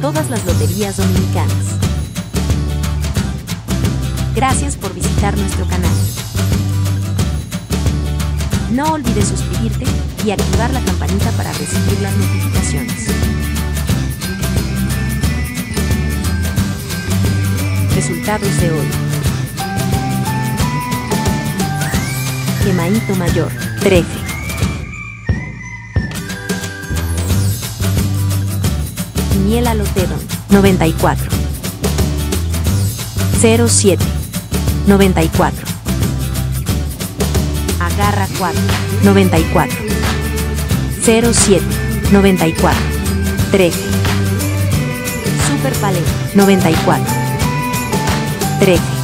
todas las loterías dominicanas. Gracias por visitar nuestro canal. No olvides suscribirte y activar la campanita para recibir las notificaciones. Resultados de hoy. Quemaito Mayor, 13. Quiniela Lotedon, 94. 07. 94. Agarra 4. 94. 07. 94. 13. Super Palette. 94. 13.